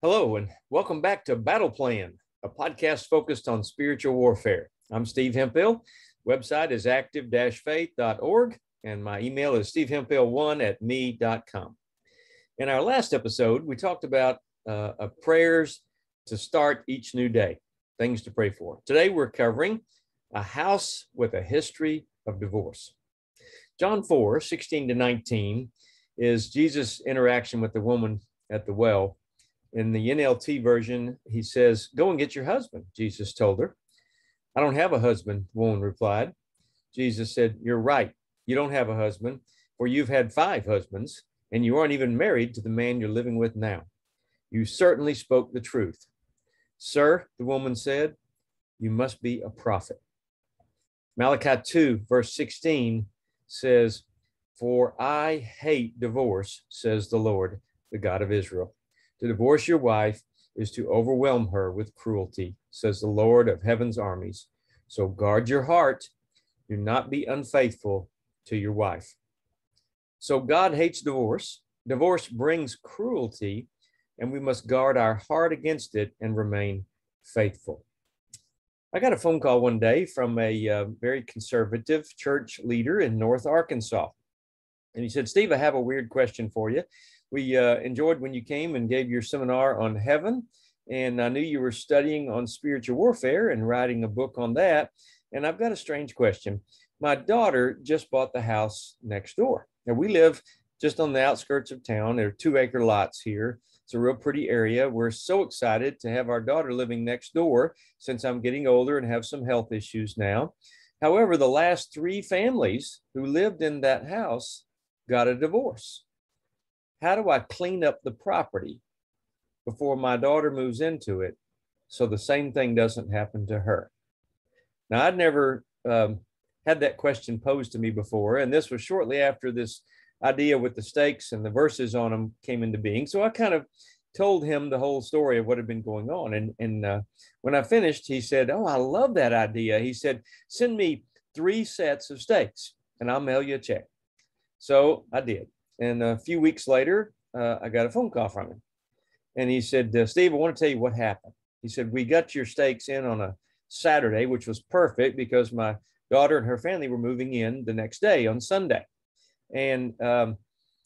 Hello, and welcome back to Battle Plan, a podcast focused on spiritual warfare. I'm Steve Hemphill. Website is active-faith.org, and my email is stevehemphill1 at me.com. In our last episode, we talked about uh, prayers to start each new day, things to pray for. Today, we're covering a house with a history of divorce. John 4, 16 to 19 is Jesus' interaction with the woman at the well. In the NLT version, he says, Go and get your husband, Jesus told her. I don't have a husband, the woman replied. Jesus said, You're right. You don't have a husband, for you've had five husbands, and you aren't even married to the man you're living with now. You certainly spoke the truth. Sir, the woman said, You must be a prophet. Malachi 2, verse 16 says, For I hate divorce, says the Lord, the God of Israel. To divorce your wife is to overwhelm her with cruelty, says the Lord of heaven's armies. So guard your heart. Do not be unfaithful to your wife. So God hates divorce. Divorce brings cruelty, and we must guard our heart against it and remain faithful. I got a phone call one day from a uh, very conservative church leader in North Arkansas. And he said, Steve, I have a weird question for you. We uh, enjoyed when you came and gave your seminar on heaven. And I knew you were studying on spiritual warfare and writing a book on that. And I've got a strange question. My daughter just bought the house next door. Now, we live just on the outskirts of town. There are two acre lots here. It's a real pretty area. We're so excited to have our daughter living next door since I'm getting older and have some health issues now. However, the last three families who lived in that house got a divorce. How do I clean up the property before my daughter moves into it so the same thing doesn't happen to her? Now, I'd never um, had that question posed to me before, and this was shortly after this idea with the stakes and the verses on them came into being. So I kind of told him the whole story of what had been going on. And, and uh, when I finished, he said, Oh, I love that idea. He said, Send me three sets of stakes and I'll mail you a check. So I did. And a few weeks later, uh, I got a phone call from him. And he said, uh, Steve, I want to tell you what happened. He said, We got your stakes in on a Saturday, which was perfect because my daughter and her family were moving in the next day on Sunday. And um,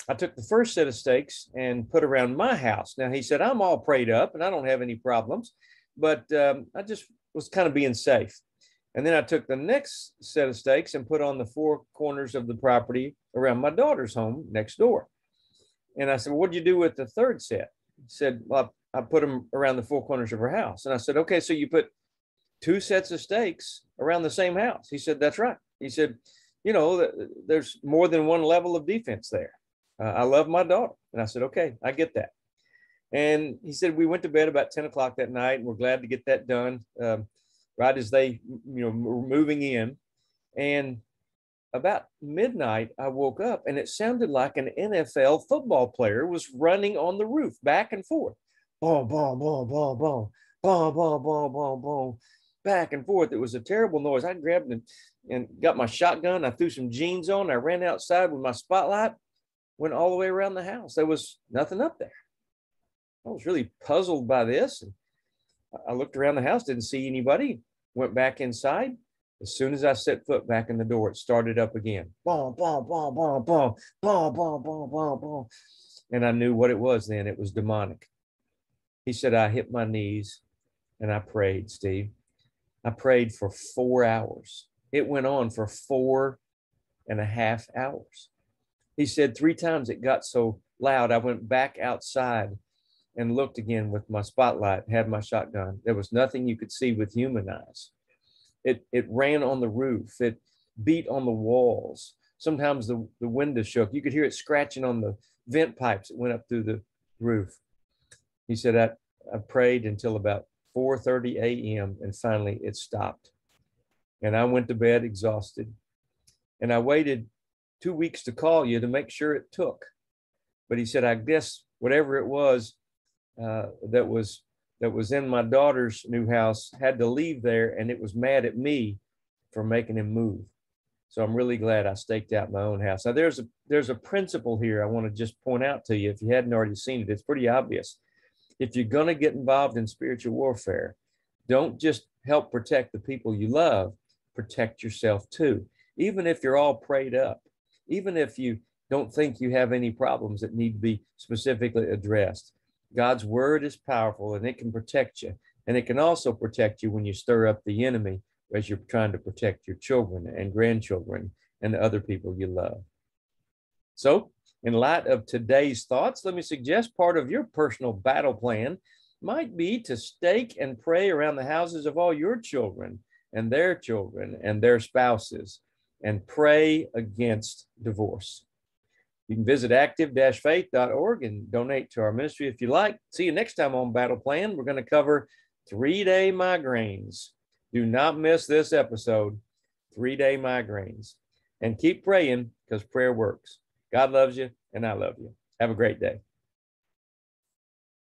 I took the first set of stakes and put around my house. Now he said, I'm all prayed up and I don't have any problems, but um, I just was kind of being safe. And then I took the next set of stakes and put on the four corners of the property around my daughter's home next door. And I said, well, What did you do with the third set? He said, Well, I, I put them around the four corners of her house. And I said, Okay, so you put two sets of stakes around the same house. He said, That's right. He said, you know, there's more than one level of defense there. Uh, I love my daughter. And I said, okay, I get that. And he said, we went to bed about 10 o'clock that night and we're glad to get that done um, right as they, you know, were moving in. And about midnight, I woke up and it sounded like an NFL football player was running on the roof back and forth. Boom, boom, boom, boom, boom, boom, boom, boom, boom, boom, back and forth. It was a terrible noise. I grabbed and and got my shotgun. I threw some jeans on. I ran outside with my spotlight, went all the way around the house. There was nothing up there. I was really puzzled by this. And I looked around the house, didn't see anybody, went back inside. As soon as I set foot back in the door, it started up again. Boom, boom, boom, boom, boom, boom, boom, boom, boom, boom. And I knew what it was then. It was demonic. He said, I hit my knees and I prayed, Steve. I prayed for four hours. It went on for four and a half hours. He said three times it got so loud, I went back outside and looked again with my spotlight, had my shotgun. There was nothing you could see with human eyes. It, it ran on the roof, it beat on the walls. Sometimes the, the window shook. You could hear it scratching on the vent pipes that went up through the roof. He said, I, I prayed until about 4:30 a.m. and finally it stopped. And I went to bed exhausted. And I waited two weeks to call you to make sure it took. But he said, I guess whatever it was uh, that was that was in my daughter's new house had to leave there, and it was mad at me for making him move. So I'm really glad I staked out my own house. Now there's a there's a principle here I want to just point out to you if you hadn't already seen it. It's pretty obvious. if you're going to get involved in spiritual warfare, don't just help protect the people you love, protect yourself too. Even if you're all prayed up, even if you don't think you have any problems that need to be specifically addressed, God's word is powerful and it can protect you. And it can also protect you when you stir up the enemy as you're trying to protect your children and grandchildren and the other people you love. So, in light of today's thoughts, let me suggest part of your personal battle plan might be to stake and pray around the houses of all your children and their children and their spouses and pray against divorce. You can visit active-faith.org and donate to our ministry if you like. See you next time on Battle Plan. We're going to cover three-day migraines. Do not miss this episode, three-day migraines. And keep praying because prayer works. God loves you and I love you. Have a great day.